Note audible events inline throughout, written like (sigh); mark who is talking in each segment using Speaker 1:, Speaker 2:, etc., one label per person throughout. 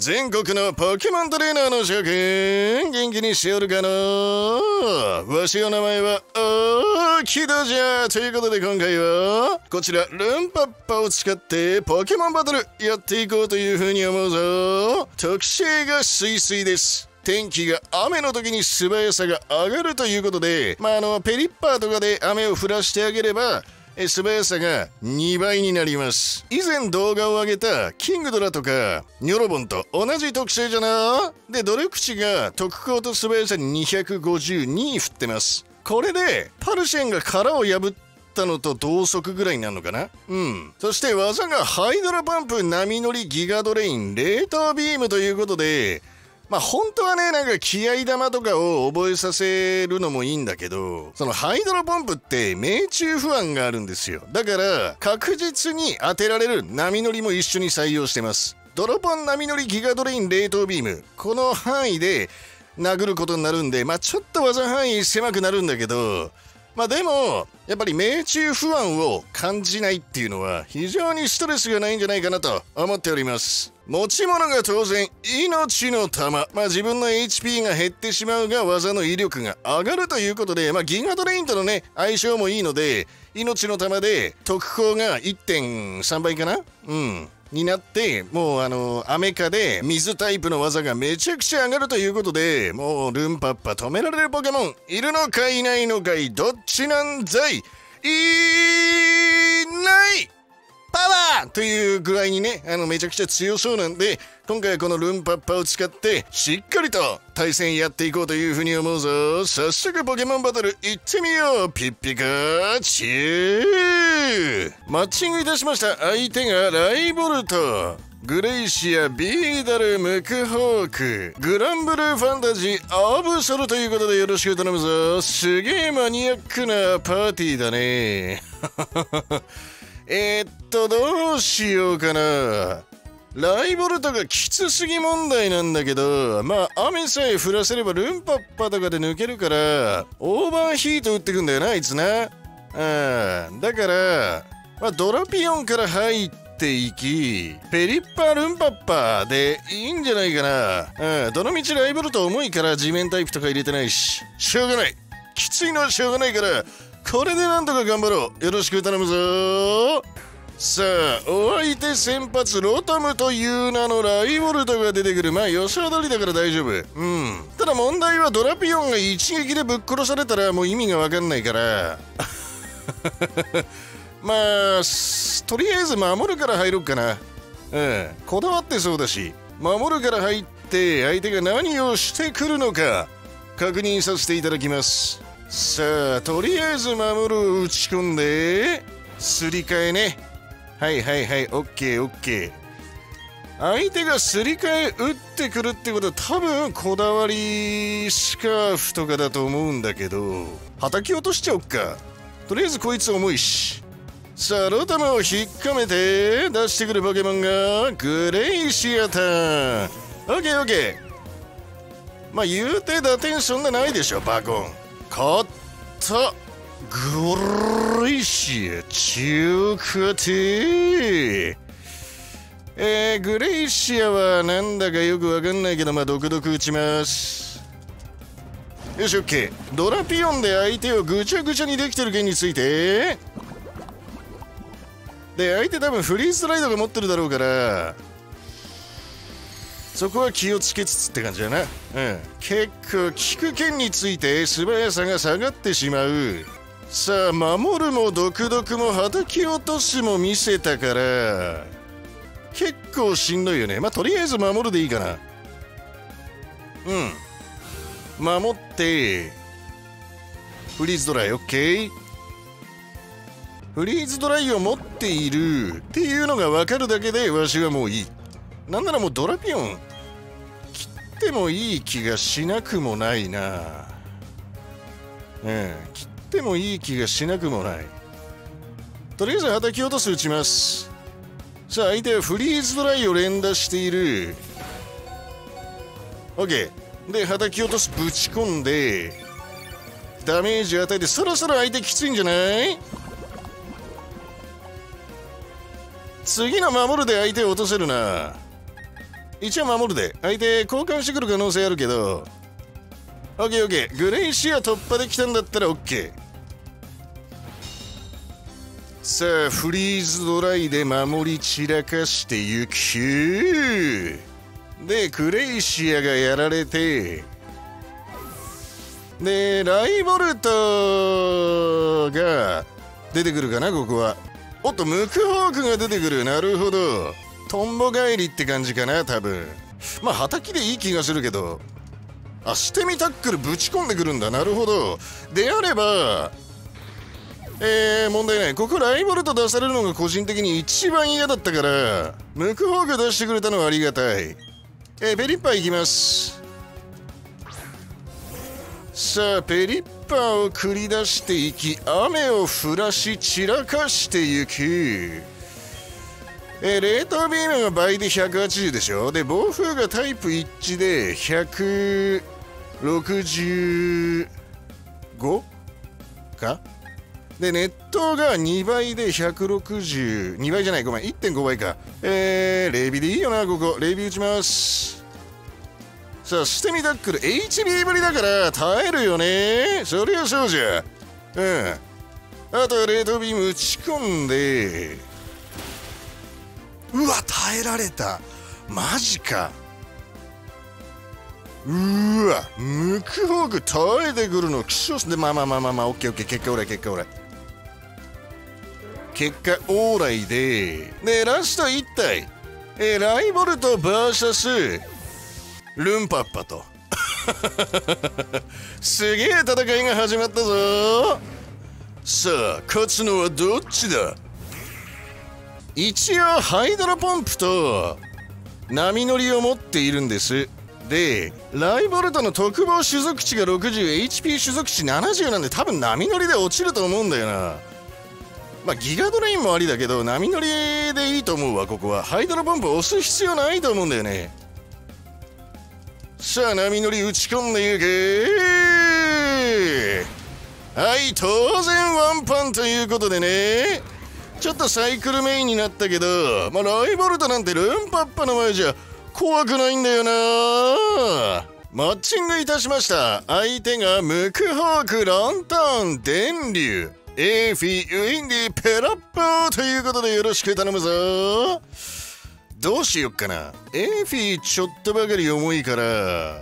Speaker 1: 全国のポケモントレーナーの諸君元気にしておるかのわしの名前は大木戸じゃということで今回はこちらルンパッパを使ってポケモンバトルやっていこうというふうに思うぞ。特性がスイスイです天気が雨の時に素早さが上がるということで、まあ、あのペリッパーとかで雨を降らしてあげれば素早さが2倍になります。以前動画を上げたキングドラとかニョロボンと同じ特性じゃな？で努力値が特攻と素早さに252振ってます。これでパルシェンが殻を破ったのと同速ぐらいになるのかな？うん。そして技がハイドロポンプ波乗りギガドレイン冷凍ビームということでまあ本当はね、なんか気合玉とかを覚えさせるのもいいんだけど、そのハイドロポンプって命中不安があるんですよ。だから確実に当てられる波乗りも一緒に採用してます。ドロポン波乗りギガドレイン冷凍ビーム。この範囲で殴ることになるんで、まあちょっと技範囲狭くなるんだけど、まあでも、やっぱり命中不安を感じないっていうのは非常にストレスがないんじゃないかなと思っております。持ち物が当然命の玉。まあ自分の HP が減ってしまうが技の威力が上がるということで、まあギガドレインとのね、相性もいいので、命の玉で特攻が1.3倍かな？うん。になってもうあのアメカで水タイプの技がめちゃくちゃ上がるということでもうルンパッパ止められるポケモンいるのかいないのかいどっちなんざいいない！パワーという具合にね、あの、めちゃくちゃ強そうなんで、今回はこのルンパッパを使って、しっかりと対戦やっていこうというふうに思うぞ。早速ポケモンバトル行ってみようピッピカチューマッチングいたしました。相手がライボルト。グレイシア、ビーダル、ムクホーク、グランブルーファンタジー、アブソルということでよろしく頼むぞ。すげえマニアックなパーティーだね。えー、っと、どうしようかな。ライボルトがきつすぎ問題なんだけど、まあ、雨さえ降らせればルンパッパとかで抜けるから、オーバーヒート打ってくんだよな、あいつな。うん。だから、まあ、ドラピオンから入っていき、ペリッパルンパッパでいいんじゃないかな。うん。どのみちライボルト重いから地面タイプとか入れてないし、しょうがない。きついのはしょうがないから、これでなんとか頑張ろう。よろしく頼むぞ。さあお相手先発ロタムという名のライボルトが出てくる。まあ予想通りだから大丈夫。うん。ただ問題はドラピオンが一撃でぶっ殺されたらもう意味が分かんないから。(laughs) まあとりあえず守るから入ろっかな。うん。こだわってそうだし守るから入って相手が何をしてくるのか確認させていただきます。さあとりあえず守る打ち込んで。すり替えね。はいはいはいオッケーオッケー。相手がすり替え打ってくるってことは多分こだわりスカーフとかだと思うんだけど。叩き落としちゃおっか。とりあえずこいつ重いし。さあロタマを引っ込めて出してくるポケモンがグレイシアター。オッケーオッケー。まあ言うて打点そんなないでしょバコン。勝った。グレイシア中華テえー、グレイシアはなんだかよくわかんないけどまあ毒々打ちます。よしオッケードラピオンで相手をぐちゃぐちゃにできてる件について。で相手多分フリースライドが持ってるだろうからそこは気をつけつつって感じだな。うん。結構、聞く剣について素早さが下がってしまう。さあ、守るも毒々も叩き落とすも見せたから、結構しんどいよね。まあ、とりあえず守るでいいかな。うん。守って、フリーズドライ、オッケーフリーズドライを持っているっていうのが分かるだけでわしはもういい。なんならもうドラピオン切ってもいい気がしなくもないな。うん切ってもいい気がしなくもない。とりあえず叩き落とす打ちます。さあ相手はフリーズドライを連打している。OK で叩き落とすぶち込んでダメージ与えてそろそろ相手きついんじゃない？次の守るで相手を落とせるな。一応守るで。相手交換してくる可能性あるけど。オッケーオッケー。グレイシア突破できたんだったらオッケー。さあフリーズドライで守り散らかしてゆく。でクレイシアがやられて。でライボルトが出てくるかなここは。おっとムクホークが出てくる。なるほど。トンボ帰りって感じかな多分。まあはたきでいい気がするけど。あ捨て身タックルぶち込んでくるんだ。なるほど。であればえー、問題ない。ここライボルト出されるのが個人的に一番嫌だったからムクホーク出してくれたのはありがたい。えー、ペリッパーいきます。さあペリッパーを繰り出していき雨を降らし散らかしていく。えー、冷凍ビームが倍で180でしょ？で暴風がタイプ一致で165か？で熱湯が2倍で160 2倍じゃないごめん1.5倍か。えー、レビでいいよなここ。レビ打ちます。さあ捨て身タックル HB ぶりだから耐えるよね。そりゃそうじゃ。うん。あとは冷凍ビーム打ち込んでうわ耐えられた。マジか。うわムクホーク耐えてくるの希少す。でまあまあまあまあまあオッケーオッケー。結果オーライ結果オーライ。結果オーライででラスト1体。えー、ライボルト VS ルンパッパと。(laughs) すげえ戦いが始まったぞ。さあ勝つのはどっちだ？一応ハイドロポンプと波乗りを持っているんです。でライボルトの特防種族値が 60HP 種族値70なんで多分波乗りで落ちると思うんだよな。まあギガドレインもありだけど波乗りでいいと思うわここは。ハイドロポンプ押す必要ないと思うんだよね。さあ波乗り打ち込んでいく。はい当然ワンパンということでね。ちょっとサイクルメインになったけど、まあ、ライバルトなんてルンパッパの前じゃ怖くないんだよな。マッチングいたしました。相手がムクホークランタン電流。エーフィウィンディペラッポーということでよろしく頼むぞ。どうしよっかな。エーフィーちょっとばかり重いから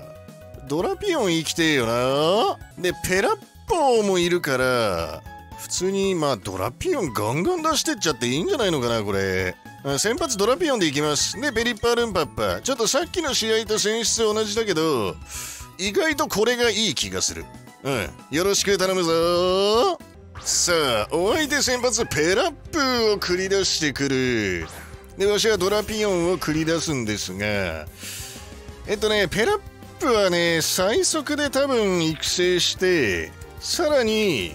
Speaker 1: ドラピオン生きてえよな。でペラッポーもいるから普通にまあドラピオンガンガン出してっちゃっていいんじゃないのかなこれ。先発ドラピオンでいきます。でペリッパールンパッパ。ちょっとさっきの試合と選出同じだけど意外とこれがいい気がする。うん。よろしく頼むぞ。さあお相手先発ペラップを繰り出してくる。でわしはドラピオンを繰り出すんですがえっとねペラップはね最速で多分育成してさらに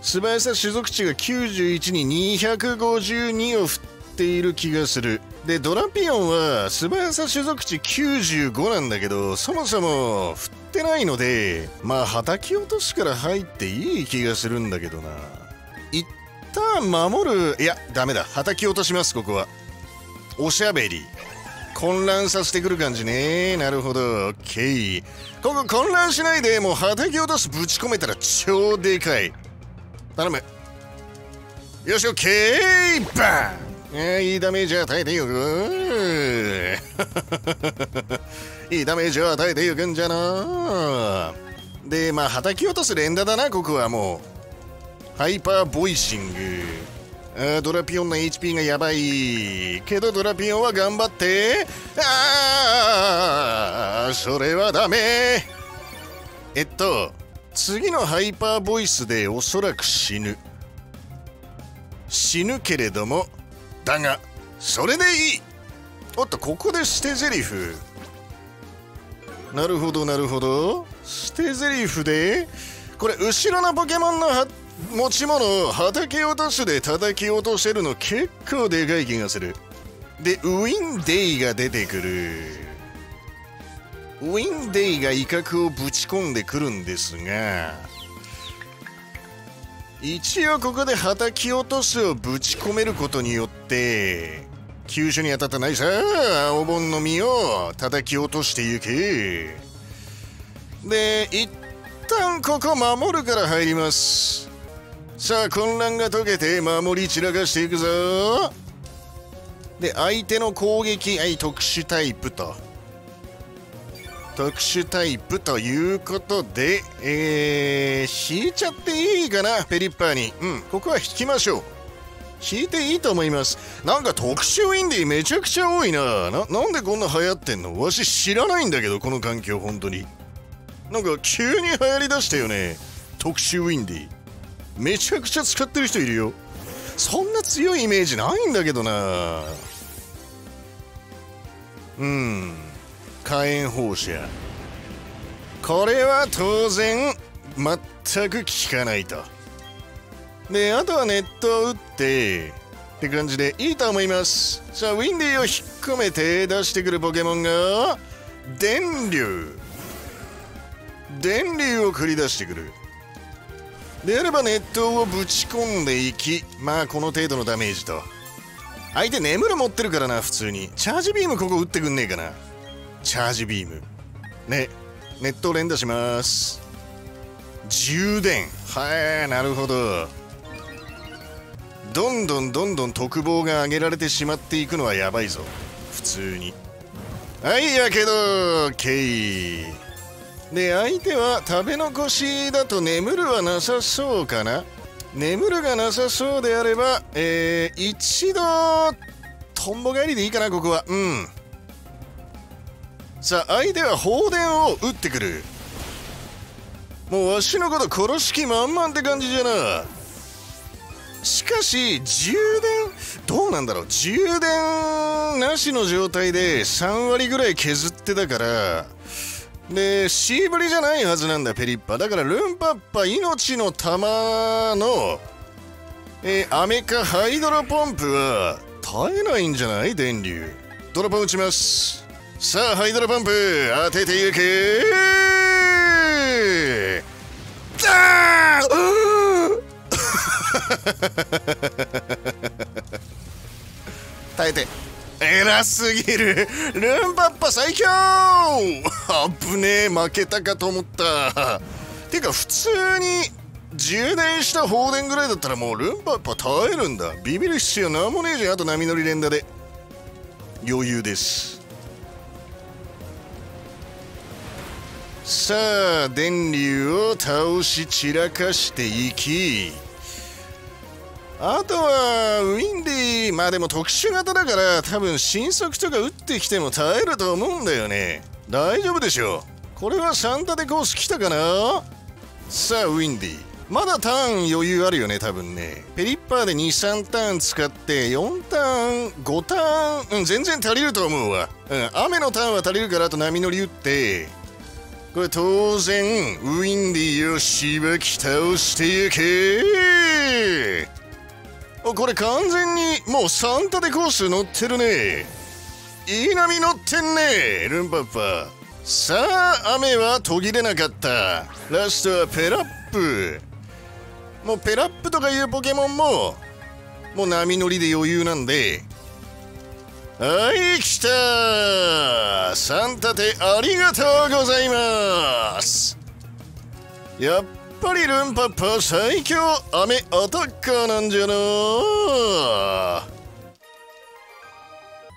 Speaker 1: 素早さ種族値が91に252を振っている気がする。でドラピオンは素早さ種族値95なんだけどそもそも振ってないのでまあ叩き落としから入っていい気がするんだけどな。一旦守るいやダメだ。叩き落としますここは。おしゃべり。混乱させてくる感じね。なるほど。オッケーここ混乱しないでもう叩き落とすぶち込めたら超でかい。頼む。よしオッケーバン。いいダメージ与えてよく。いいダメージを与えてよ (laughs) くんじゃなでまあ叩き落とす連打だなここはもう。ハイパーボイシング。あドラピオンの HP がやばい。けどドラピオンは頑張って。ああそれはダメ。えっと次のハイパーボイスでおそらく死ぬ。死ぬけれどもだがそれでいい。おっとここで捨て台詞なるほどなるほど。捨て台詞でこれ後ろのポケモンの持ち物を畑落としで叩き落としてるの結構でかい気がする。でウィンデイが出てくる。ウィンデイが威嚇をぶち込んでくるんですが一応ここで叩き落とすをぶち込めることによって急所に当たったないさお盆の実を叩き落としてゆけ。で一旦ここ守るから入ります。さあ混乱が解けて守り散らかしていくぞ。で相手の攻撃はい特殊タイプと。特殊タイプということでえー、引いちゃっていいかなペリッパーに。うんここは引きましょう。引いていいと思います。なんか特殊ウィンディめちゃくちゃ多いな。ななんでこんな流行ってんの？わし知らないんだけどこの環境本当に。なんか急に流行りだしたよね。特殊ウィンディめちゃくちゃ使ってる人いるよ。そんな強いイメージないんだけどな。うん。火炎放射。これは当然全く効かないと。であとはネットを打ってって感じでいいと思います。さあウィンディを引っ込めて出してくるポケモンが電流。電流を繰り出してくる。であれば熱湯をぶち込んでいきまあこの程度のダメージと。相手眠る持ってるからな普通に。チャージビームここ打ってくんねえかな。チャージビーム。ね。熱湯連打します。充電。はいなるほど。どんどんどんどん特防が上げられてしまっていくのはやばいぞ。普通に。はいやけどケイ。で相手は食べ残しだと眠るはなさそうかな？眠るがなさそうであればえー、一度トンボ帰りでいいかなここは。うん。さあ相手は放電を打ってくる。もうわしのこと殺す気満々って感じじゃな。しかし充電？どうなんだろう。充電なしの状態で3割ぐらい削ってたから。でシーブリじゃないはずなんだペリッパ。だからルンパッパ命の玉のえー、アメかハイドロポンプは耐えないんじゃない？電流。ドラポン打ちます。さあハイドロポンプ当てていけダー耐えて。偉すぎる。ルンパッパ最強!危ねえ負けたかと思った。てか普通に充電した放電ぐらいだったらもうルンパッパ耐えるんだ。ビビる必要なんもねえじゃん。あと波乗り連打で。余裕です。さあ電流を倒し散らかしていき。あとはウィンディーまあでも特殊型だから多分新速とか打ってきても耐えると思うんだよね。大丈夫でしょう。これはサンタデコース来たかな？さあウィンディー。まだターン余裕あるよね多分ね。ペリッパーで23ターン使って4ターン5ターンうん全然足りると思うわ。うん雨のターンは足りるからあと波乗り打って。これ当然ウィンディをしばき倒していけ。これ完全にもうサンタデコース乗ってるね。いい波乗ってんね。ルンパッパ。さあ雨は途切れなかった。ラストはペラップ。もうペラップとかいうポケモンももう波乗りで余裕なんで。はい来た。サンタテありがとうございます。やっぱりルンパッパ最強雨アタッカーなんじゃな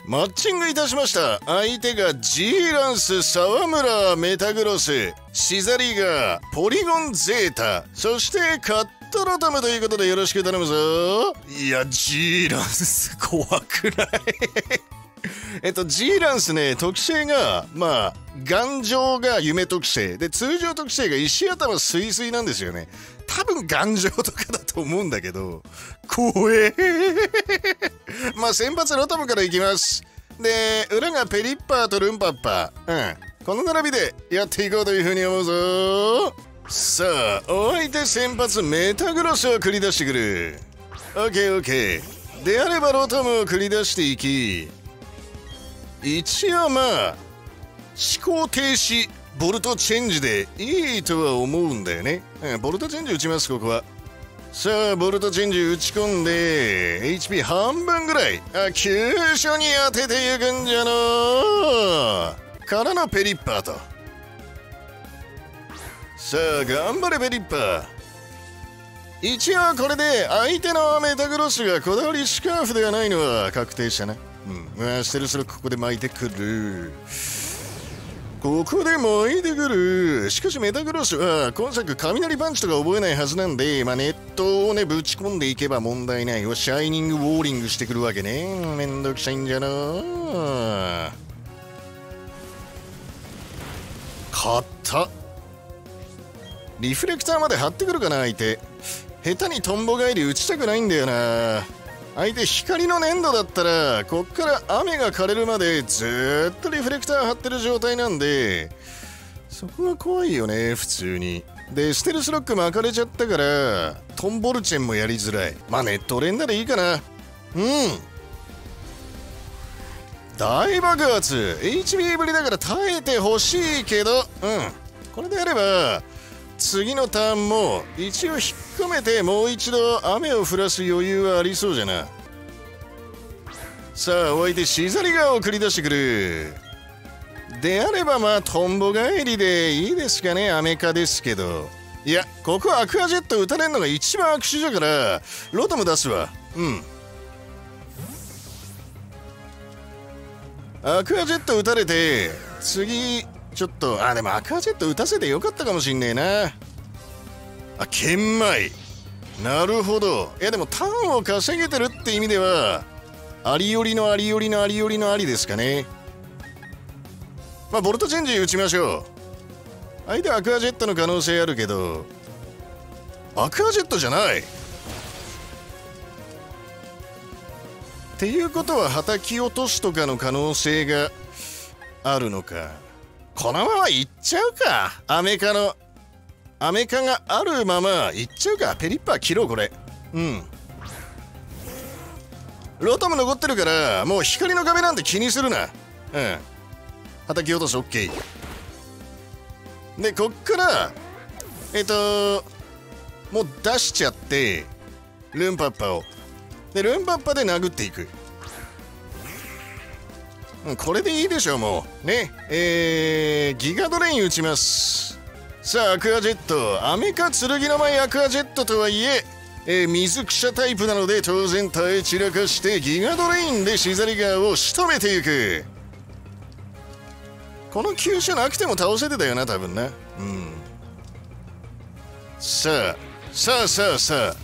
Speaker 1: マッチングいたしました。相手がジーランス沢村メタグロスシザリガーポリゴンゼータそしてカットトロタムということでよろしく頼むぞいやジーランス怖くない？(laughs) えっと、ジーランスね、特性が、まあ、頑丈が夢特性。で、通常特性が石頭スイスイなんですよね。多分頑丈とかだと思うんだけど、怖え。まあ、先発ロトムからいきます。で、裏がペリッパーとルンパッパー。うん。この並びでやっていこうというふうに思うぞ。さあ、お相手先発メタグロスを繰り出してくる。オッケーオッケー。であればロトムを繰り出していき、一応まあ思考停止ボルトチェンジでいいとは思うんだよね、うん、ボルトチェンジ打ちますここは。さあボルトチェンジ打ち込んで HP 半分ぐらい。あ急所に当てていくんじゃのからのペリッパーと。さあ頑張れペリッパ。ー一応これで相手のメタグロスがこだわりスカーフではないのは確定したな。うん。まあステルスロックここで巻いてくる。ここで巻いてくる。しかしメタグロスは今作雷パンチとか覚えないはずなんで、まあ、ネットをねぶち込んでいけば問題ないよ。シャイニングウォーリングしてくるわけね。めんどくさいんじゃな。買った。リフレクターまで張ってくるかな相手。下手にトンボ返り打ちたくないんだよな。相手光の粘土だったらこっから雨が枯れるまでずっとリフレクター張ってる状態なんで。そこが怖いよね普通に。でステルスロック巻かれちゃったからトンボルチェンもやりづらい。まあネット連打でいいかな。うん。大爆発。HB ぶりだから耐えてほしいけど。うん。これであれば次のターンも一応引っ込めてもう一度雨を降らす余裕はありそうじゃな。さあお相手シザリガを繰り出してくる。であればまあトンボ帰りでいいですかねアメカですけど。いやここアクアジェット打たれるのが一番悪手だからロトム出すわ。うん。アクアジェット打たれて次ちょっとあでもアクアジェット打たせてよかったかもしんねえな。あ剣舞なるほど。いやでもターンを稼げてるって意味ではありよりのありよりのありよりのありですかね。まあボルトチェンジ打ちましょう。相手アクアジェットの可能性あるけどアクアジェットじゃない。っていうことははたき落とすとかの可能性があるのか。このまま行っちゃうか。アメカのアメカがあるまま行っちゃうか。ペリッパー切ろうこれ。うん。ロトム残ってるからもう光の壁なんて気にするな。うん。叩き落とす OK でこっからえっ、ともう出しちゃってルンパッパを。でルンパッパで殴っていく。これでいいでしょうもう。ね。えー、ギガドレイン打ちます。さあアクアジェット。アメカ剣の舞アクアジェットとはいええー、水草タイプなので当然耐え散らかしてギガドレインでシザリガーを仕留めていく。この急所なくても倒せてたよな多分な。うん。さあさあさあさあ。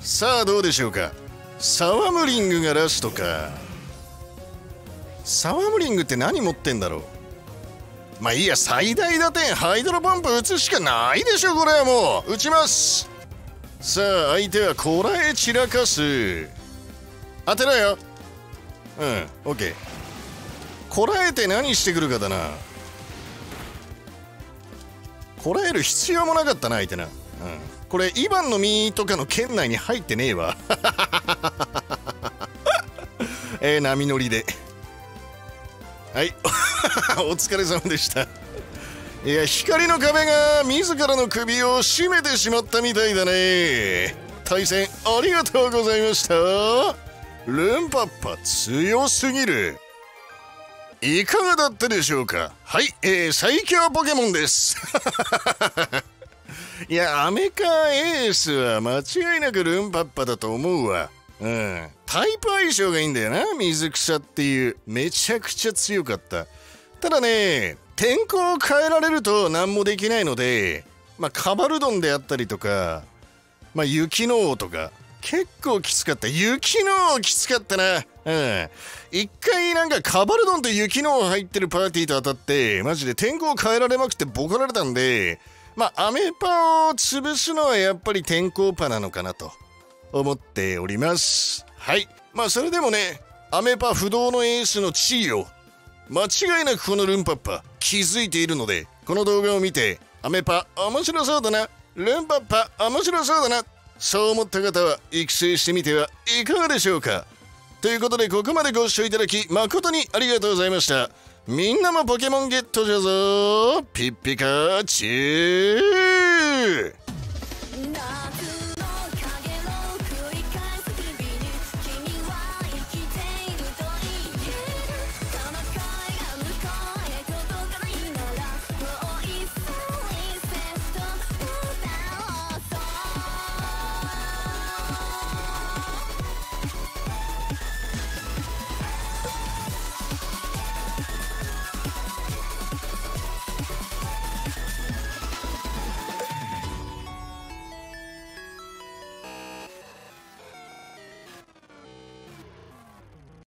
Speaker 1: さあどうでしょうか。サワムリングがラストか。サワムリングって何持ってんだろう？まあいいや最大打点ハイドロパンプ打つしかないでしょこれはもう。打ちます。さあ相手はこらえ散らかす。当てろよ。うんオッケーこらえて何してくるかだな。こらえる必要もなかったな相手な。うん。これイバンの実とかの県内に入ってねえわ。(laughs) えー、波乗りで。はい。(laughs) お疲れ様でした。いや光の壁が自らの首を絞めてしまったみたいだね。対戦ありがとうございました。ルンパッパ強すぎる。いかがだったでしょうか。はい、えー、最強ポケモンです。(laughs) いやアメカエースは間違いなくルンパッパだと思うわ。うん。タイプ相性がいいんだよな水草っていう。めちゃくちゃ強かった。ただね天候を変えられると何もできないのでまあカバルドンであったりとかまあ雪の王とか結構きつかった。雪の王きつかったな。うん。一回なんかカバルドンと雪の王入ってるパーティーと当たってマジで天候を変えられまくってボコられたんでまあアメパを潰すのはやっぱり天候パなのかなと。思っております。はい。まあそれでもねアメパ不動のエースの地位を間違いなくこのルンパッパ気づいているのでこの動画を見てアメパ面白そうだな。ルンパッパ面白そうだな。そう思った方は育成してみてはいかがでしょうか。ということでここまでご視聴いただき誠にありがとうございました。みんなもポケモンゲットじゃぞピッピカチュー。